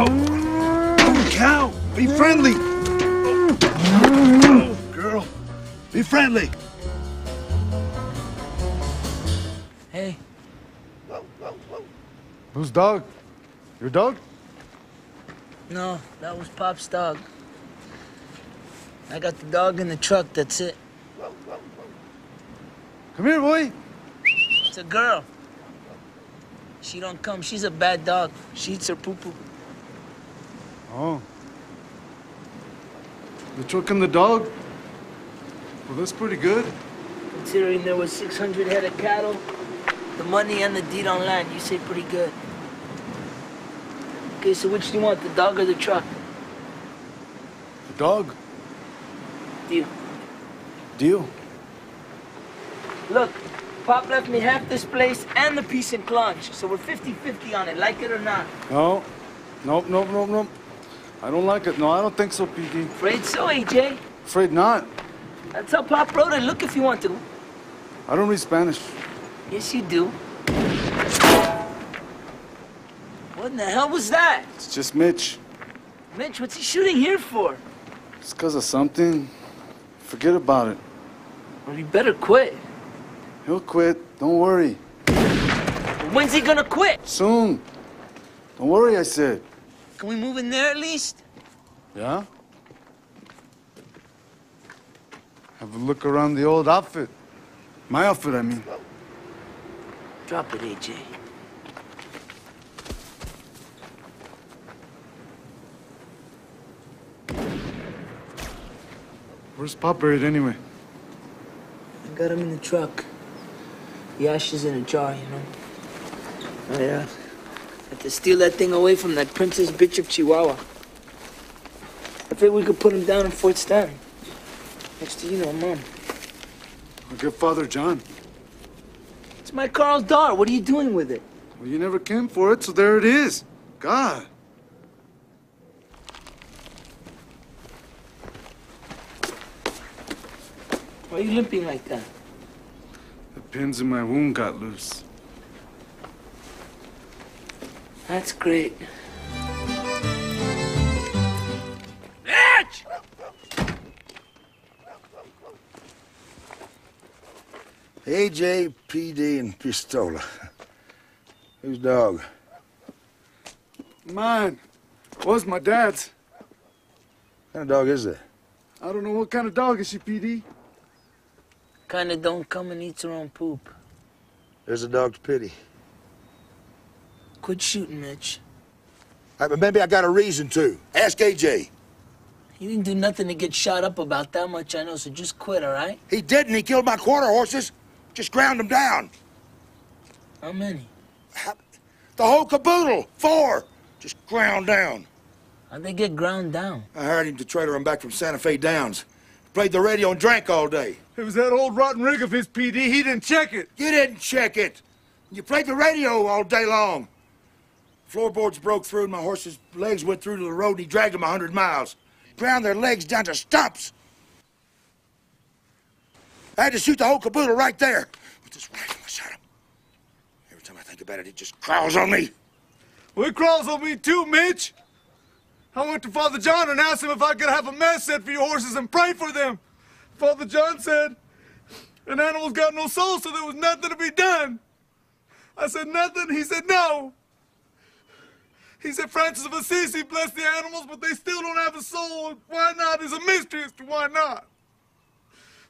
Oh, cow, be friendly. Oh, girl, be friendly. Hey, Whose dog? Your dog? no, that was Pop's dog. I got the dog in the truck, that's it. Come here, boy. It's a girl. She don't come. She's a bad dog. She eats her poo-poo. Oh. The truck and the dog? Well, that's pretty good. Considering there was 600 head of cattle, the money and the deed on land, you say pretty good. Okay, so which do you want, the dog or the truck? The dog? Deal. Deal. Look, Pop left me half this place and the piece in Clunch, so we're 50-50 on it, like it or not. No. Nope, nope, nope, nope. I don't like it. No, I don't think so, PD. Afraid so, AJ. Afraid not. That's how Pop wrote it. Look if you want to. I don't read Spanish. Yes, you do. What in the hell was that? It's just Mitch. Mitch, what's he shooting here for? It's because of something. Forget about it. Well, he better quit. He'll quit. Don't worry. When's he gonna quit? Soon. Don't worry, I said. Can we move in there at least? Yeah? Have a look around the old outfit. My outfit, I mean. Drop it, AJ. Where's Pop buried anyway? I got him in the truck. The ashes in a jar, you know. Oh, yeah. Had to steal that thing away from that princess bitch of Chihuahua. I think we could put him down in Fort Stan. Next to you know, Mom. I'll get Father John. It's my Carl's Dar. What are you doing with it? Well, you never came for it, so there it is. God. Why are you limping like that? The pins in my wound got loose. That's great. AJ, PD, and Pistola. Whose dog? Mine. Was my dad's. What kind of dog is that? I don't know what kind of dog is she, PD. Kinda don't come and eats her own poop. There's a dog's pity. Quit shooting, Mitch. All right, but maybe I got a reason to. Ask AJ. You didn't do nothing to get shot up about that much, I know, so just quit, all right? He didn't. He killed my quarter horses. Just ground them down. How many? The whole caboodle. Four. Just ground down. How'd they get ground down? I hired him to trailer him back from Santa Fe Downs. Played the radio and drank all day. It was that old rotten rig of his, PD. He didn't check it. You didn't check it. You played the radio all day long. Floorboards broke through and my horse's legs went through to the road and he dragged them a hundred miles. Ground their legs down to stumps. I had to shoot the whole caboodle right there. With this rifle, I shot him. Every time I think about it, it just crawls on me. Well, it crawls on me too, Mitch. I went to Father John and asked him if I could have a mess set for your horses and pray for them. Father John said, an animal's got no soul, so there was nothing to be done. I said, nothing? He said, no. He said, Francis of Assisi blessed the animals, but they still don't have a soul. Why not is a mystery as to why not.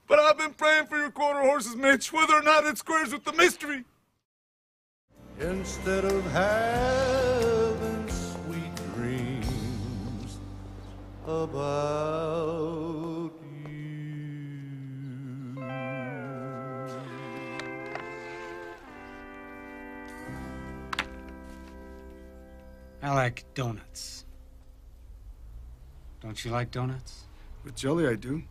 But I've been praying for your quarter horses, Mitch, whether or not it squares with the mystery. Instead of having sweet dreams about I like donuts. Don't you like donuts? With jelly, I do.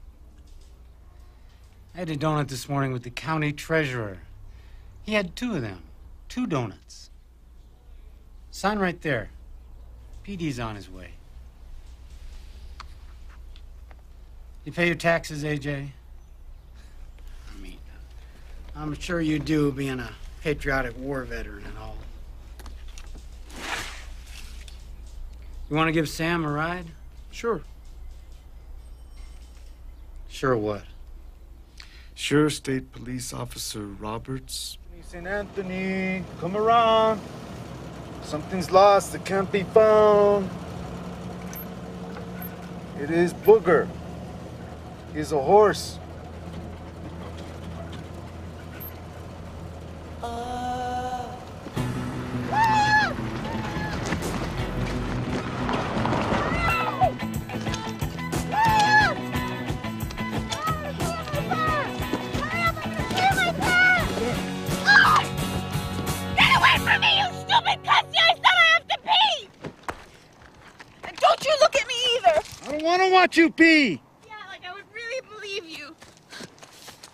I had a donut this morning with the county treasurer. He had two of them. Two donuts. Sign right there. PD's on his way. You pay your taxes, AJ? I mean, I'm sure you do, being a patriotic war veteran and all. You want to give Sam a ride? Sure. Sure what? Sure, State Police Officer Roberts. St. Anthony, come around. Something's lost that can't be found. It is Booger. He's a horse. Watch you pee. Yeah, like I would really believe you.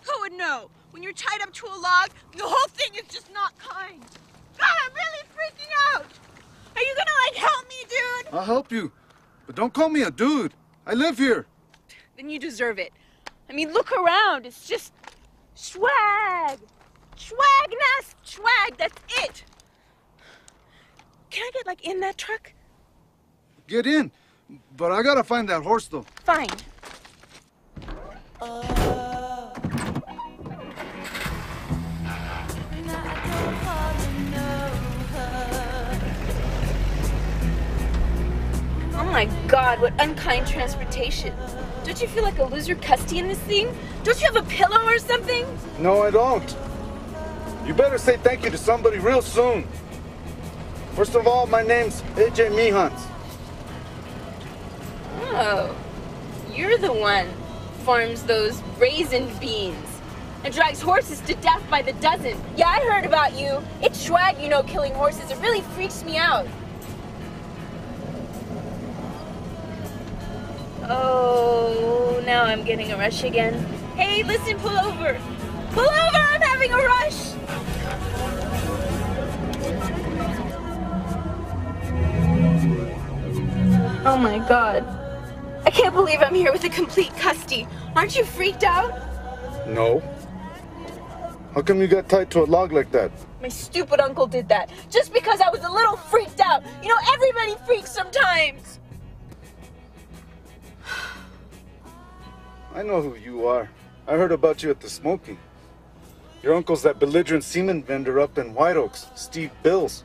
Who would know? When you're tied up to a log, the whole thing is just not kind. God, I'm really freaking out! Are you gonna, like, help me, dude? I'll help you. But don't call me a dude. I live here. Then you deserve it. I mean, look around. It's just swag. Swagness, swag, that's it. Can I get, like, in that truck? Get in. But I gotta find that horse, though. Fine. Oh my god, what unkind transportation. Don't you feel like a loser custy in this thing? Don't you have a pillow or something? No, I don't. You better say thank you to somebody real soon. First of all, my name's AJ Mitjans. Oh, you're the one farms those raisin beans and drags horses to death by the dozen. Yeah, I heard about you. It's swag, you know, killing horses. It really freaks me out. Oh, now I'm getting a rush again. Hey, listen, pull over. Pull over, I'm having a rush. Oh my god. I can't believe I'm here with a complete custy. Aren't you freaked out? No. How come you got tied to a log like that? My stupid uncle did that just because I was a little freaked out. You know, everybody freaks sometimes. I know who you are. I heard about you at the smoking. Your uncle's that belligerent semen vendor up in White Oaks, Steve Bills.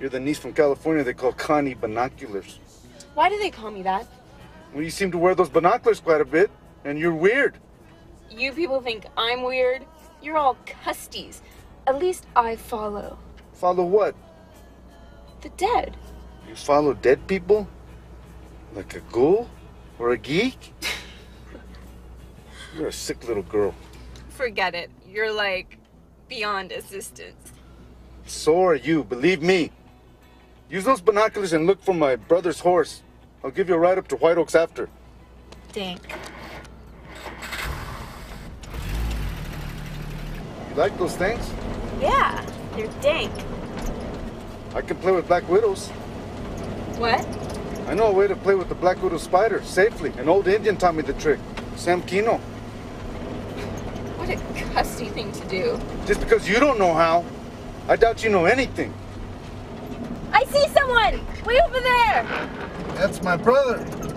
You're the niece from California they call Connie Binoculars. Why do they call me that? Well, you seem to wear those binoculars quite a bit, and you're weird. You people think I'm weird? You're all custies. At least I follow Follow what? the dead. You follow dead people? Like a ghoul? Or a geek? You're a sick little girl. Forget it. You're like beyond assistance. So are you, believe me. Use those binoculars and look for my brother's horse. I'll give you a ride up to White Oaks after. Dang. You like those things? Yeah, they're dank. I can play with Black Widows. What? I know a way to play with the Black Widow spider safely. An old Indian taught me the trick. Sam Kino. What a custy thing to do. Just because you don't know how, I doubt you know anything. I see someone! Way over there! That's my brother.